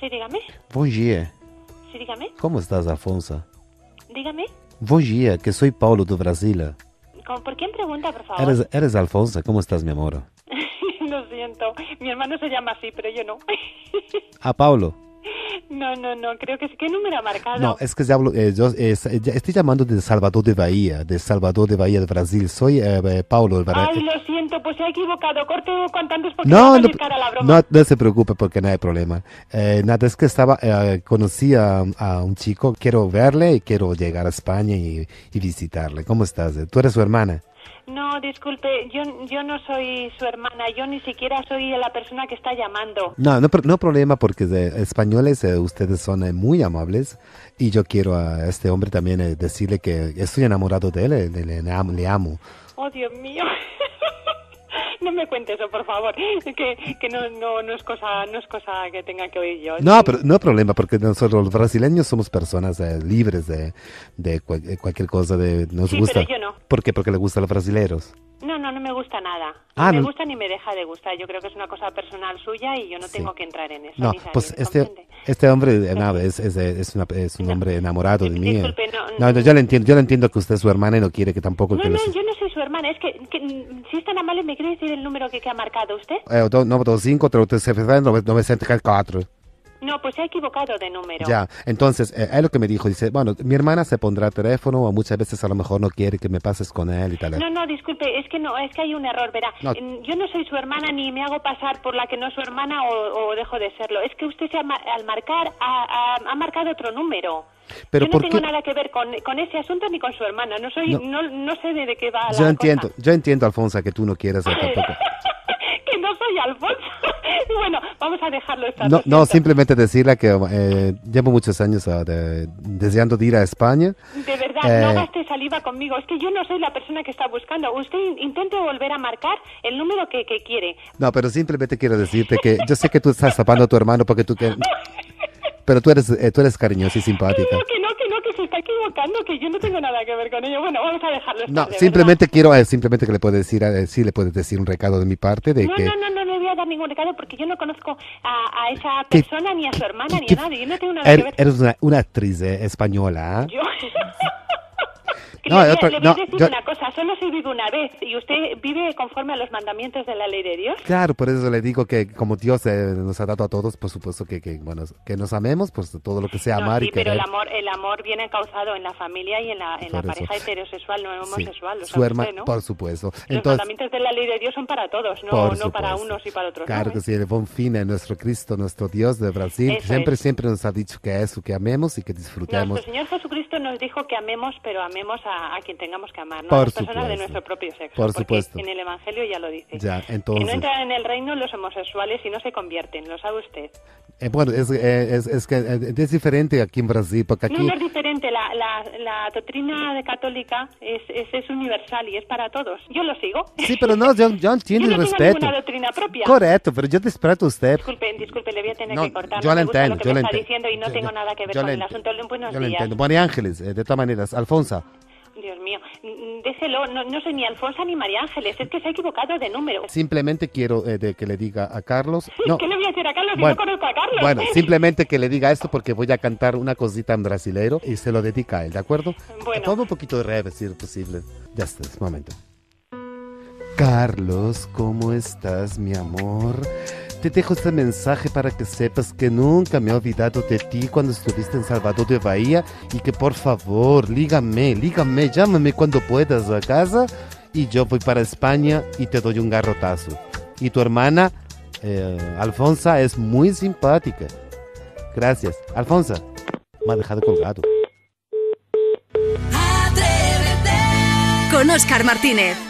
Sí, dígame. Bom dia. Sí, dígame. Como estás, Alfonso? Dígame. Bom dia, que soy Paulo do Brasil. ¿Con- ¿Por quién pregunta, por favor? Eres, eres Alfonso, ¿cómo estás, mi amor? Lo siento. Mi hermano se llama así, pero yo no. Ah, Paulo. No, no, no. Creo que sí. ¿Qué número ha marcado? No, es que ya hablo, eh, yo eh, estoy llamando de Salvador de Bahía, de Salvador de Bahía de Brasil. Soy eh, eh, Paulo. Bra- Ay, lo siento, pues se ha equivocado. Corte cuanto antes porque No, a no, cara la broma. no, no se preocupe porque no hay problema. Eh, nada, es que estaba, eh, conocí a, a un chico, quiero verle y quiero llegar a España y, y visitarle. ¿Cómo estás? Tú eres su hermana. No, disculpe, yo, yo no soy su hermana, yo ni siquiera soy la persona que está llamando. No, no, no problema porque de españoles eh, ustedes son eh, muy amables y yo quiero a este hombre también eh, decirle que estoy enamorado de él, eh, le, le amo, le amo. Oh, Dios mío. no me cuente eso, por favor, que, que no, no, no, es cosa, no es cosa que tenga que oír yo. No, pero no hay problema porque nosotros los brasileños somos personas eh, libres de, de cual- eh, cualquier cosa, de nos Sí, gusta. pero yo no. ¿Por qué? Porque le gustan los brasileros. No, no, no me gusta nada. Ah, no me no- gusta ni me deja de gustar. Yo creo que es una cosa personal suya y yo no Sí. tengo que entrar en eso. No, salir, pues ¿me este, comprende? este hombre nada, es, es, es, una- es un hombre enamorado de mí. eh. Disculpe, no- No, no, yo le entiendo, yo le entiendo que usted es su hermana y no quiere que tampoco No, que no, les- yo no soy su hermana. Es que, que, si es tan amable, ¿me quiere decir el número que, que ha marcado usted? Eh, do- 925 370 974. No, pues se ha equivocado de número. Ya, entonces, eh, es lo que me dijo, dice, bueno, mi hermana se pondrá teléfono o muchas veces a lo mejor no quiere que me pases con él y tal. No, no, disculpe, es que no, es que hay un error, verá. No. Yo no soy su hermana ni me hago pasar por la que no es su hermana o, o dejo de serlo. Es que usted se ha al marcar ha, ha- ha marcado otro número. Pero Yo no ¿por tengo qué? nada que ver con, con ese asunto ni con su hermana. No soy, No. no, no, sé de, de qué va la Yo entiendo, cosa. yo entiendo, Alfonso, que tú no quieres tampoco. que no soy Alfonso. bueno, vamos a dejarlo estar. No, no, simplemente decirle que eh, llevo muchos años ah, de- deseando de ir a España. De verdad, Eh, no gaste saliva conmigo. Es que yo no soy la persona que está buscando. Usted in- intente volver a marcar el número que, que quiere. No, pero simplemente quiero decirte que yo sé que tú estás tapando a tu hermano porque tú que... Pero tú eres, eh, tú eres cariñosa y simpática. No, que no, que no, que se está equivocando, que yo no tengo nada que ver con ello. Bueno, vamos a dejarlo. No, simplemente quiero, eh, simplemente que le puedes decir, eh, sí le puedes decir un recado de mi parte de verdad. que... No, no, no, no voy a dar ningún recado porque yo no conozco a, a esa ¿Qué- persona, ni a su hermana, ni ¿Qué- a nadie. Yo no tengo nada que Er- ver. eres una, una actriz eh, española, ¿ah? Yo... No, le otra- le voy no, a decir yo- una cosa, solo se vive una vez y usted vive conforme a los mandamientos de la ley de Dios. Claro, por eso le digo que como Dios eh, nos ha dado a todos, por supuesto que, que, bueno, que nos amemos, pues todo lo que sea No, amar sí, y pero querer. el amor, el amor viene causado en la familia y en la, en la pareja heterosexual, no Sí. homosexual. Lo Su sabe herma- usted, ¿no? por supuesto. Los Entonces, mandamientos de la ley de Dios son para todos, no, por no para unos y para otros. Claro no, que ¿eh? sí, el buen fin es nuestro Cristo, nuestro Dios de Brasil. Eso siempre, es. siempre nos ha dicho que eso, que amemos y que disfrutemos. Nuestro Señor Jesucristo nos dijo que amemos, pero amemos a, a quien tengamos que amar, no Por a las personas de nuestro propio sexo. Por supuesto. En el Evangelio ya lo dice. Ya, Que no entonces. entran en el reino los homosexuales y no se convierten, lo sabe usted. eh, bueno, es, eh, es, es que eh, es diferente aquí en Brasil, porque No, aquí. no es diferente. La, la, la doctrina de católica es, es, universal y es para todos. Yo lo sigo. Sí, pero no, yo, yo Yo entiendo no y tengo respeto. doctrina propia. Correcto, pero yo respeto a usted. Disculpe, disculpe, le voy a tener No, que cortar. yo no entiendo, lo que yo está entiendo. diciendo y no Yo- tengo yo- nada que ver yo con el asunto. Buenos Yo días. entiendo. María Ángeles, eh, de todas maneras. Alfonso. Dios mío, mm, déjelo. No, no soy ni Alfonso ni María Ángeles. Es que se ha equivocado de número. Simplemente quiero eh, de que le diga a Carlos. No, ¿Qué le voy a decir a Carlos si Bueno, no conozco a Carlos? bueno, simplemente que le diga esto porque voy a cantar una cosita en brasilero y se lo dedica a él, ¿de acuerdo? Bueno. Ponme un poquito de rev, si es posible. Ya está, es momento. Carlos, ¿cómo estás, mi amor? Te dejo este mensaje para que sepas que nunca me he olvidado de ti cuando estuviste en Salvador de Bahía y que por favor, lígame, lígame, llámame cuando puedas a casa y yo voy para España y te doy un garrotazo. Y tu hermana, eh, Alfonsa, es muy simpática. Gracias. Alfonsa, me ha dejado colgado. Con Oscar Martínez.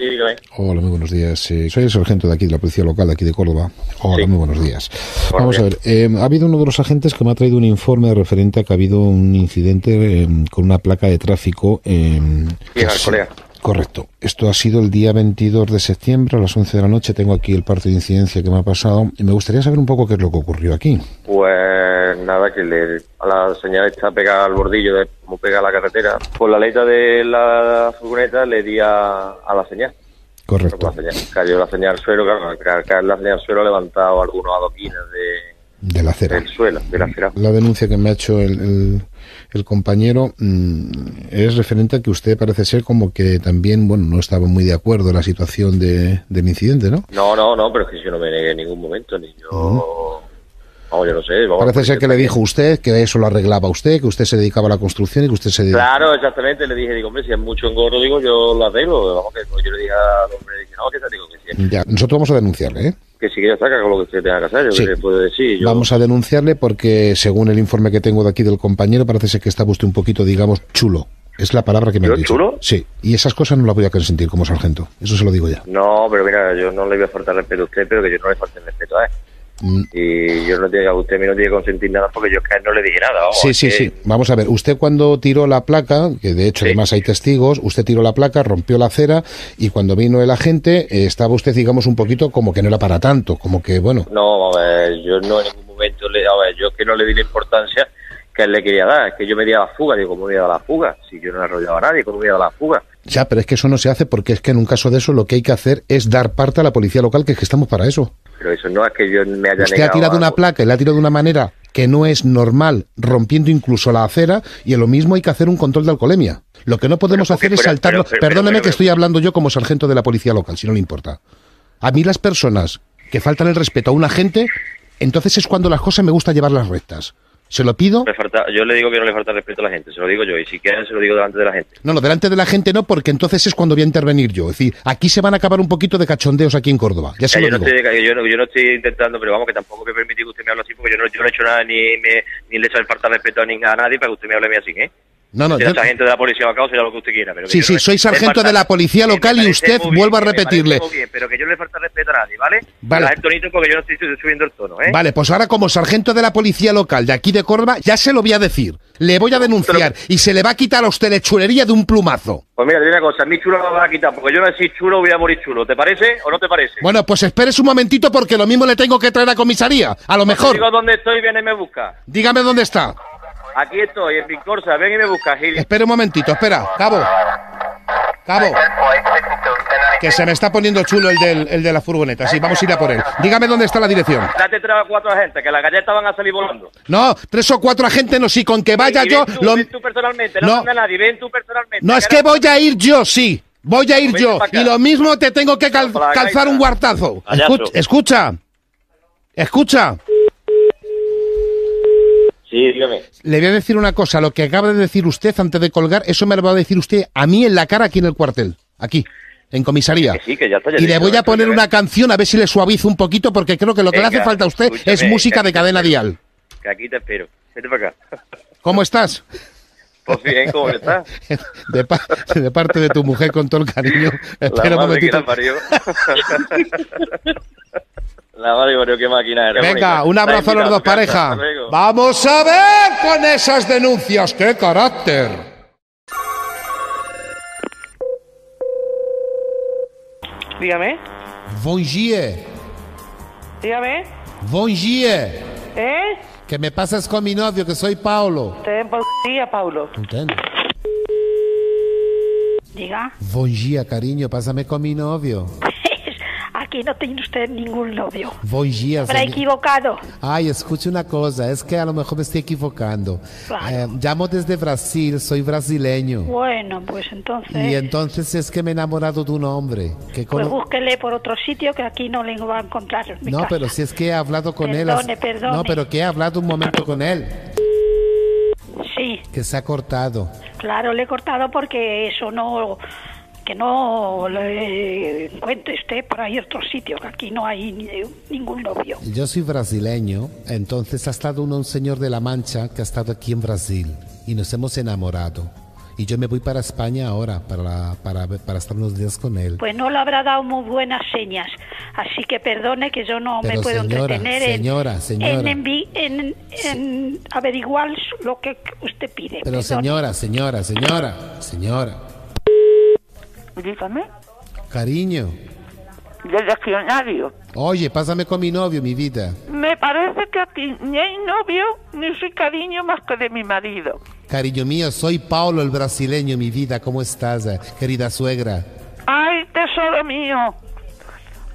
Sí, dígame. Hola, muy buenos días. Eh, soy el sargento de aquí, de la Policía Local, de aquí de Córdoba. Hola, Sí. muy buenos días. Buenos Vamos a ver, eh, ha habido uno de los agentes que me ha traído un informe referente a que ha habido un incidente eh, con una placa de tráfico. Eh, en Alcolea. sido- Correcto. Esto ha sido el día 22 de septiembre a las 11 de la noche. Tengo aquí el parte de incidencia que me ha pasado y me gustaría saber un poco qué es lo que ocurrió aquí. Pues nada, que le, a la señal está pegada al bordillo de como pega a la carretera. Por la letra de la furgoneta le di a, a la señal. Correcto. La señal- cayó la señal al suelo, claro, la señal al suelo ha levantado algunos adoquines de, De la acera. del suelo, de la acera. La denuncia que me ha hecho el, el- el compañero mm, es referente a que usted parece ser como que también, bueno, no estaba muy de acuerdo en la situación de, del incidente, ¿no? No, no, no, pero es que yo no me negué en ningún momento, ni yo... Vamos, yo no sé. Vamos, Parece ser que le dijo usted que eso lo arreglaba usted, que usted se dedicaba a la construcción y que usted se dedicaba... Claro, exactamente, le dije, digo, hombre, si es mucho engorro, digo, yo lo arreglo. Vamos, que yo le dije al hombre, dije, no, que te digo que sí, Ya, nosotros vamos a denunciarle, ¿eh? que sí que ya saca con lo que se tenga que hacer, yo Sí. qué le puedo decir. Yo, Vamos a denunciarle porque, según el informe que tengo de aquí del compañero, parece ser que estaba usted un poquito, digamos, chulo. Es la palabra que me ¿Yo han dicho. chulo? Sí, y esas cosas no las voy a consentir como sargento. Eso se lo digo ya. No, pero mira, yo no le voy a faltar respeto a usted, pero que yo no le falte el respeto a él. Mm, Y yo no tiene que, usted a mí no tiene que consentir nada porque yo es que a él no le dije nada. Vamos, Sí, sí, que- sí. Vamos a ver, usted cuando tiró la placa, que de hecho Sí. además hay testigos, usted tiró la placa, rompió la acera y cuando vino el agente eh, estaba usted, digamos, un poquito como que no era para tanto, como que, bueno, No, a ver, yo no en ningún momento le. A ver, yo es que no le di la importancia que él le quería dar. Es que yo me di a la fuga. Digo, ¿cómo me voy a dar la fuga? Si yo no he arrollado a nadie, ¿cómo me voy a dar la fuga? Ya, pero es que eso no se hace porque es que en un caso de eso lo que hay que hacer es dar parte a la policía local, que es que estamos para eso. Pero eso no es que yo me haya Usted ha tirado una placa y la ha tirado de una manera que no es normal, rompiendo incluso la acera, y en lo mismo hay que hacer un control de alcoholemia. Lo que no podemos Pero, hacer es saltarlo. pero, pero, Perdóneme que estoy hablando yo como sargento de la policía local, si no le importa. A mí las personas que faltan el respeto a un agente, entonces es cuando las cosas me gusta llevarlas rectas. Se lo pido. falta- yo le digo que no le falta respeto a la gente, se lo digo yo. Y si quieren, se lo digo delante de la gente. No, no, delante de la gente no, porque entonces es cuando voy a intervenir yo. Es decir, aquí se van a acabar un poquito de cachondeos aquí en Córdoba. Ya se Ya, lo no digo. estoy, yo, no, yo no estoy intentando, pero vamos, que tampoco me permite que usted me hable así, porque yo no, yo no he hecho nada ni, me, ni le he hecho falta de respeto a, ni a nadie para que usted me hable a mí así, ¿eh? No, no, Si yo- la gente de la policía local será lo que usted quiera. Pero Sí, sí, no soy sargento de la policía local y usted, vuelvo a repetirle. bien, pero que yo le falta respeto a nadie, ¿vale? Vale. El tonito porque yo no estoy subiendo el tono, ¿eh? Vale, pues ahora como sargento de la policía local de aquí de Córdoba, ya se lo voy a decir. Le voy a denunciar y se le va a quitar a usted la chulería de un plumazo. Pues mira, digo una cosa, a mí chulo me va a quitar, porque yo no soy chulo, voy a morir chulo. ¿Te parece o no te parece? Bueno, pues espérese un momentito porque lo mismo le tengo que traer a comisaría. A lo Te mejor. digo dónde estoy, viene y me busca. Dígame dónde está. Aquí estoy, en Pincorsa, ven y me busca, Gil. Espere un momentito, espera. Cabo. Cabo. Que se me está poniendo chulo el, del, el de la furgoneta. Sí, vamos a ir a por él. Dígame dónde está la dirección. Date tres o cuatro agentes, que las galletas van a salir volando. No, tres o cuatro agentes no, sí, con que vaya yo. ven tú, lo- ven tú personalmente, no, No. manda nadie, ven tú personalmente. No, es que voy a ir yo, sí. Voy a ir yo. Y lo mismo te tengo que cal- calzar un guartazo. Escucha, escucha. Escucha. Sí, dígame. Le voy a decir una cosa. Lo que acaba de decir usted antes de colgar, eso me lo va a decir usted a mí en la cara aquí en el cuartel. Aquí. En comisaría. Que sí, que ya y le voy a poner una canción a ver si le suavizo un poquito, porque creo que lo que le hace falta a usted es música de cadena dial. Que aquí te espero. Vete para acá. ¿Cómo estás? Pues bien, ¿cómo estás? De, pa- de parte de tu mujer con todo el cariño. Espera un momentito. la parió. la madre que parió, qué máquina eres. Venga, bonita. un abrazo a los dos, invitada a tu casa. pareja. Hasta luego. Vamos a ver con esas denuncias. ¡Qué carácter! Dígame, dia. dígame. Dia. ¿Eh? Que me pasas con mi novio, que soy Paulo. Te den por día, Paulo. ¿Entiendes? Diga, dia, cariño, pásame con mi novio. Aquí no tiene usted ningún novio. Bom dia. Habrá señor. equivocado. Ay, escuche una cosa, es que a lo mejor me estoy equivocando. Claro. Eh, llamo desde Brasil, soy brasileño. Bueno, pues entonces, Y entonces es que me he enamorado de un hombre. Que pues cono- búsquele por otro sitio que aquí no le va a encontrar en mi No, casa. pero si es que he hablado con Perdone, él. perdone. No, pero que he hablado un momento con él. Sí, Que se ha cortado. claro, le he cortado porque eso no... Que no le encuentre usted por ahí otro sitio, que aquí no hay ni- ningún novio. Yo soy brasileño, entonces ha estado uno, un señor de La Mancha que ha estado aquí en Brasil y nos hemos enamorado. Y yo me voy para España ahora para, para, para estar unos días con él. Pues no le habrá dado muy buenas señas. Así que perdone que yo no Pero me puedo señora, entretener en- señora, señora. en, en- en averiguar lo que usted pide. Pero Perdone. señora, señora, señora, señora, Dígame, cariño, del diccionario. oye, pásame con mi novio, mi vida. Me parece que aquí ni hay novio ni soy cariño más que de mi marido. Cariño mío, soy Paulo el brasileño, mi vida, ¿cómo estás, eh, querida suegra? Ay, tesoro mío.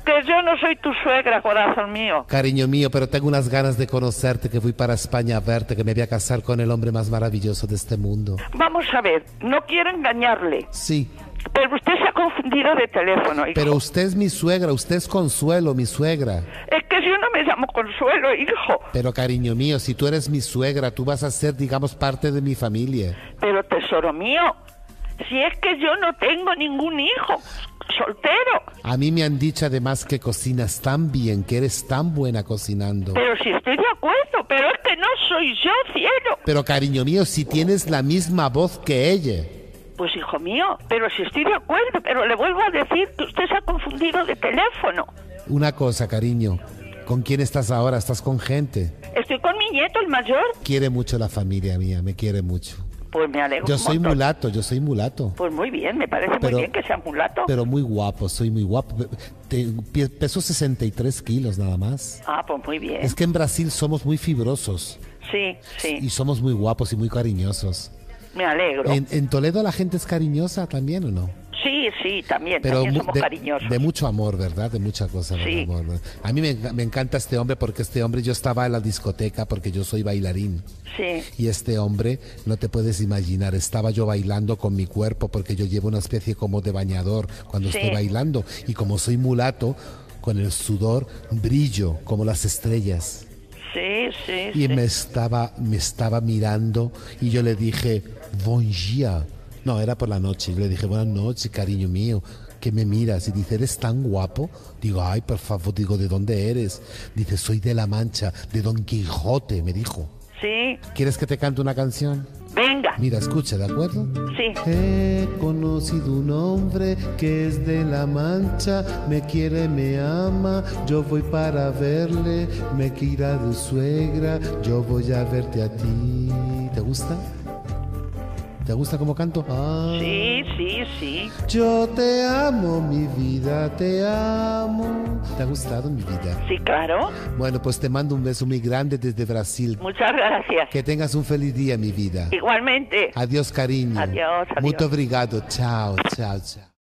Que yo no soy tu suegra, corazón mío. Cariño mío, pero tengo unas ganas de conocerte, que fui para España a verte, que me voy a casar con el hombre más maravilloso de este mundo. Vamos a ver, no quiero engañarle, Sí, pero usted se ha confundido de teléfono, hijo. pero usted es mi suegra, usted es Consuelo, mi suegra. Es que yo no me llamo Consuelo, hijo. Pero cariño mío, si tú eres mi suegra, tú vas a ser, digamos, parte de mi familia. Pero tesoro mío, si es que yo no tengo ningún hijo, soltero. A mí me han dicho además que cocinas tan bien, que eres tan buena cocinando. Pero si estoy de acuerdo, pero es que no soy yo, cielo. Pero cariño mío, si tienes la misma voz que ella. Pues hijo mío, pero si estoy de acuerdo, pero le vuelvo a decir que usted se ha confundido de teléfono. Una cosa, cariño, ¿con quién estás ahora? ¿Estás con gente? Estoy con mi nieto, el mayor. Quiere mucho la familia mía, me quiere mucho. Pues me alegro. Yo soy montón. mulato, yo soy mulato. Pues muy bien, me parece Pero- muy bien que sea mulato. Pero muy guapo, soy muy guapo. Te- pe- peso 63 kilos nada más. Ah, pues muy bien. Es que en Brasil somos muy fibrosos Sí, sí, y somos muy guapos y muy cariñosos. Me alegro. ¿En, en Toledo la gente es cariñosa también o no? Sí, sí, también, Pero también mu- somos de, cariñosos. de mucho amor, ¿verdad? De mucha cosa, Sí. amor. A mí me, enca- me encanta este hombre porque este hombre, yo estaba en la discoteca porque yo soy bailarín. Sí, Y este hombre, no te puedes imaginar, estaba yo bailando con mi cuerpo porque yo llevo una especie como de bañador cuando Sí. estoy bailando. Y como soy mulato, con el sudor brillo como las estrellas. Sí, sí. Y sí. me estaba, me estaba mirando y yo le dije, bon dia. No, era por la noche. Yo le dije, buenas noches, cariño mío. que me miras? Y dice, ¿eres tan guapo? Digo, ay, por favor, digo, ¿de dónde eres? Dice, soy de La Mancha, de Don Quijote, me dijo. Sí, ¿Quieres que te cante una canción? Venga. Mira, escucha, ¿de acuerdo? Sí. He conocido un hombre que es de La Mancha, me quiere, me ama, yo voy para verle, me quiera de suegra, yo voy a verte a ti. ¿Te gusta? ¿Te gusta cómo canto? Ah, Sí, sí, sí. Yo te amo, mi vida, te amo. ¿Te ha gustado mi vida? Sí, claro. Bueno, pues te mando un beso muy grande desde Brasil. Muchas gracias. Que tengas un feliz día, mi vida. Igualmente. Adiós, cariño. Adiós, adiós. Muito obrigado. Chao, chao, chao.